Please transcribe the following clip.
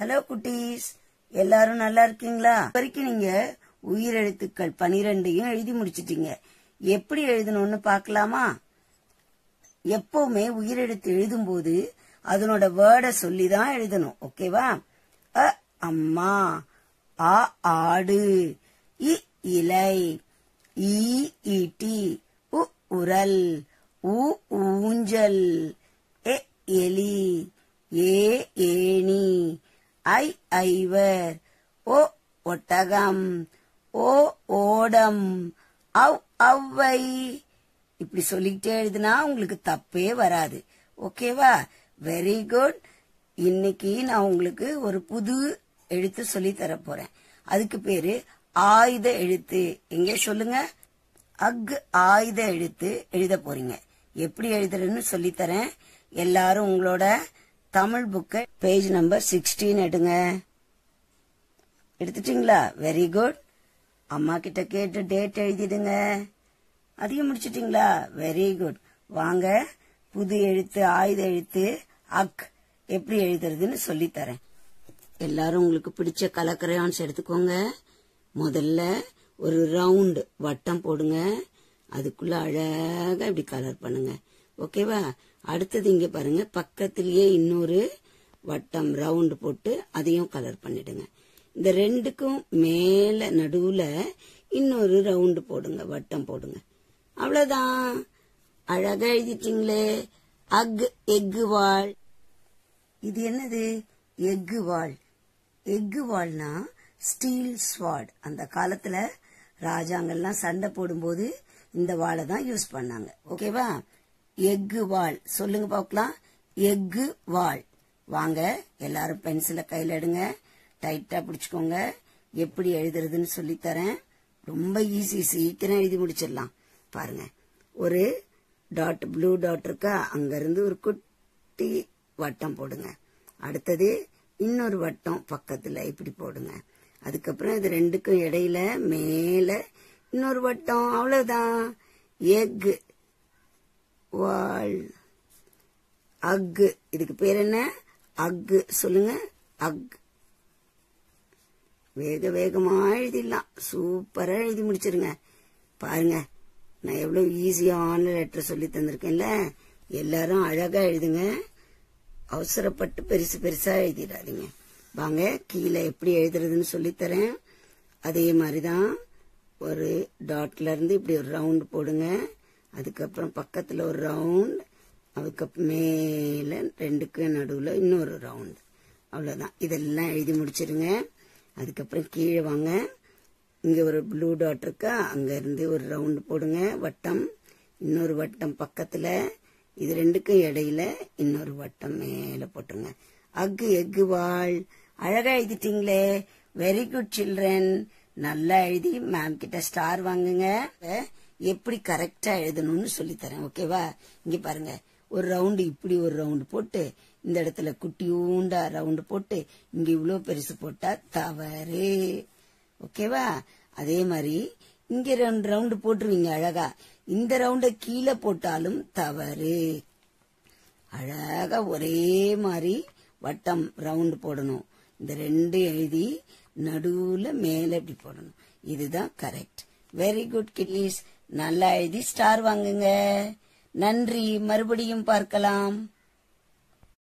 Hello குட்டீஸ். எல்லாரும் நல்லா இருக்கீங்களா? வரைக்கும் நீங்க உயிரெழுத்துக்கள் பனிரெண்டையும் எழுதி முடிச்சிட்டீங்க. எப்படி எழுதணும்னு பார்க்கலாமா? எப்பவுமே உயிரெழுத்து எழுதும்போது அதனோட வேர்டை சொல்லி தான் எழுதணும். ஓகேவா? அ அம்மா ஆ ஆடு இ இலை ஈ ஈட்டி உ உரல் உ ஊஞ்சல் எ எலி ஏ ஏணி ஐ ஐவர். ஓ ஒட்டகம். ஓ ஓடம். அவ் அவ்வை இப்படி சொல்லிக்கிட்டே எழுதுனா உங்களுக்கு தப்பே வராது. ஓகேவா? வெரி குட் இன்னைக்கு நான் உங்களுக்கு ஒரு புது எழுத்து சொல்லி தர போறேன் அதுக்கு பேரு ஆயுத எழுத்து. எங்க சொல்லுங்க? அக் ஆயுத எழுத்து எழுத போறீங்க. எப்படி எழுதுறேன்னு சொல்லித்தரேன் எல்லாரும் உங்களோட தமிழ் புக்கை பேஜ் நம்பர் சிக்ஸ்டீன் எடுங்க. எடுத்துட்டீங்களா? வெரி குட் அம்மா கிட்ட கேட்டு டேட் எழுதிடுங்க. அதையும் முடிச்சிட்டீங்களா? வெரி குட் வாங்க. புது எழுத்து ஆயுத எழுத்து அக். எப்படி எழுதுறதுன்னு சொல்லி தரேன் எல்லாரும் உங்களுக்கு பிடிச்ச கலர் கிரையான்ஸ் எடுத்துக்கோங்க. முதல்ல ஒரு ரவுண்ட் வட்டம் போடுங்க. அதுக்குள்ள அழகா இப்படி கலர் பண்ணுங்க. ஓகேவா அடுத்தது இங்க பாருங்க பக்கத்திலேயே இன்னொரு வட்டம் ரவுண்ட் போட்டு அதையும் கலர் பண்ணிடுங்க. இந்த ரெண்டுக்கும் மேல நடுவுல இன்னொரு ரவுண்டு போடுங்க வட்டம் போடுங்க. அவ்வளவுதான். அழகா எழுதிட்டீங்களே. அக் எக்கு வாழ் இது என்னது? எக்கு வாழ் எக்கு வாழ்னா ஸ்டீல் ஸ்வாட் அந்த காலத்துல ராஜாங்கெல்லாம் சண்டை போடும்போது இந்த வாழை தான் யூஸ் பண்ணாங்க. ஓகேவா எக்கு வாள் சொல்லுங்க பார்க்கலாம் எக்கு வாள் வாங்க எல்லாரும் பென்சிலை கையில எடுங்க. டைட்டா பிடிச்சுக்கோங்க. எப்படி எழுதுறதுன்னு சொல்லி தரேன் ரொம்ப ஈஸி சீக்கிரம் எழுதி முடிச்சிடலாம். பாருங்க. ஒரு டாட் ப்ளூ டாட் இருக்கா? அங்க இருந்து ஒரு குட்டி வட்டம் போடுங்க. அடுத்தது இன்னொரு வட்டம் பக்கத்துல இப்படி போடுங்க. அதுக்கப்புறம் இது ரெண்டுக்கும் இடையில மேல இன்னொரு வட்டம். அவ்வளவுதான். எக் வால் அக்கு இதுக்கு பேர் என்ன? அக்கு சொல்லுங்க. அக் வேக வேகமாக எழுதிடலாம். சூப்பராக எழுதி முடிச்சிருங்க. பாருங்க. நான் எவ்வளோ ஈஸியான லெட்டர் சொல்லி தந்திருக்கேன்ல. எல்லாரும் அழகாக எழுதுங்க. அவசரப்பட்டு பெருசு பெருசாக எழுதிடாதீங்க. வாங்க கீழே எப்படி எழுதுறதுன்னு சொல்லித்தரேன். அதே மாதிரி தான் ஒரு டாட்ல இருந்து இப்படி ஒரு ரவுண்ட் போடுங்க. அதுக்கப்புறம் பக்கத்துல ஒரு ரவுண்ட் அதுக்கு மேல ரெண்டுக்கும் நடுவுல இன்னொரு ரவுண்ட் அவ்வளவுதான். இதெல்லாம் எழுதி முடிச்சிருங்க. அதுக்கப்புறம் கீழே வாங்க. இங்க ஒரு ப்ளூ டாட் இருக்கா? அங்க இருந்து ஒரு ரவுண்ட் போடுங்க. வட்டம் இன்னொரு வட்டம் பக்கத்துல இது ரெண்டுக்கும் இடையில இன்னொரு வட்டம் மேல போட்டுருங்க. அக்கு எக்கு வாழ். அழகா எழுதிட்டீங்களே. வெரி குட் சில்ட்ரன் நல்லா எழுதி மேம் கிட்ட ஸ்டார் வாங்குங்க. எப்படி கரெக்டா எழுதணும்னு சொல்லி தரேன் ஓகேவா இங்க பாருங்க. ஒரு ரவுண்டு இப்படி ஒரு ரவுண்டு போட்டு இந்த இடத்துல குட்டியூண்டா ரவுண்டு போட்டு இங்க இவ்வளவு பெருசு போட்டா தவறு. ஓகேவா அதே மாதிரி இங்க ரெண்டு ரவுண்டு போட்டுருவீங்க அழகா. இந்த ரவுண்ட கீழே போட்டாலும் தவறு. அழகா ஒரே மாதிரி வட்டம் ரவுண்டு போடணும். இந்த ரெண்டு எழுதி நடுவுல மேல இப்படி போடணும். இதுதான் கரெக்ட் வெரி குட் கிட்லீஸ் நல்லா எழுதி ஸ்டார் வாங்குங்க. நன்றி. மறுபடியும் பார்க்கலாம்.